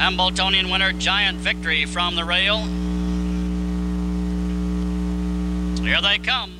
Hambletonian winner, Giant Victory from the rail. Here they come.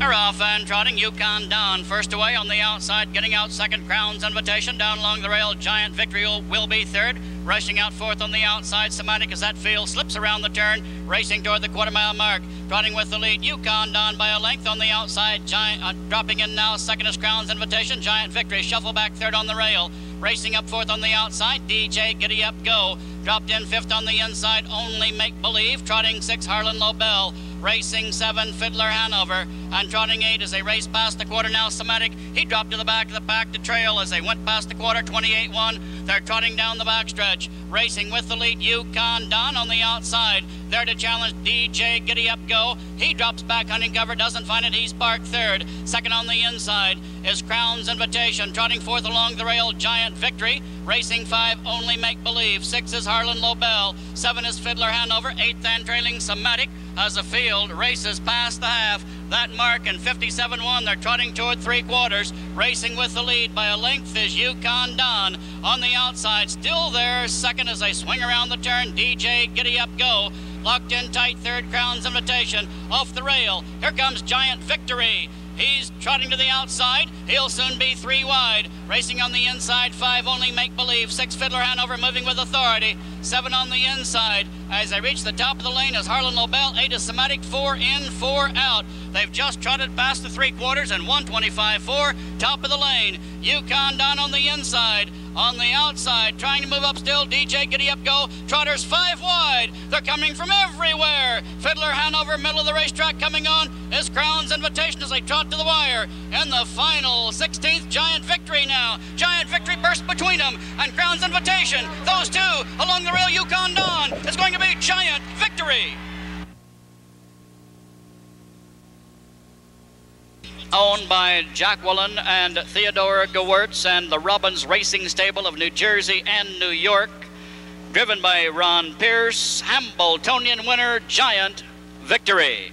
They're off and trotting. Yukon Don first away on the outside, getting out second. Crown's Invitation down along the rail. Giant Victory will, be third. Rushing out fourth on the outside. Semantic as that field slips around the turn, racing toward the quarter mile mark. Trotting with the lead. Yukon Don by a length on the outside. Giant uh, dropping in now. Second is Crown's Invitation. Giant Victory shuffle back third on the rail. Racing up fourth on the outside. DJ Giddy Up Go. Dropped in fifth on the inside. Only Make Believe. Trotting six Harlan Lobel. Racing seven, Fiddler Hanover. And trotting eight as they race past the quarter now, Semantic. He dropped to the back of the pack to trail as they went past the quarter, 28 1. They're trotting down the backstretch. Racing with the lead, Yukon Don on the outside. There to challenge DJ Giddy Up Go. He drops back, hunting cover, doesn't find it. He's parked third. Second on the inside is Crown's Invitation. Trotting fourth along the rail, Giant Victory. Racing five, Only Make Believe. Six is Harlan Lobel. Seven is Fiddler Hanover. Eighth and trailing Semantic as the field races past the half. That mark in 57-1, they're trotting toward three quarters. Racing with the lead by a length is Yukon Don. On the outside, still there, second as they swing around the turn. DJ Giddy Up Go. Locked in tight, third Crown's Invitation. Off the rail, here comes Giant Victory. He's trotting to the outside. He'll soon be three wide. Racing on the inside, five only make believe. Six Fiddler Hanover moving with authority. Seven on the inside. As they reach the top of the lane is Harlan Lobel. Eight is Semantic. Four in, four out. They've just trotted past the three quarters and 125-4. Top of the lane. Yukon Don on the inside. On the outside, trying to move up still. DJ Giddy Up Go. Trotters five wide. They're coming from everywhere. Fiddler Hanover, middle of the racetrack coming on. Is Crown's Invitation as they trot to the wire. In the final 16th, Giant Victory now. Giant Victory burst between them and Crown's Invitation. Those two along the rail, Yukon Don. It's going to be Giant Victory. owned by Jacqueline and Theodore Gewurz and the Robbins Racing Stable of New Jersey and New York. Driven by Ron Pierce, Hambletonian winner, Giant Victory.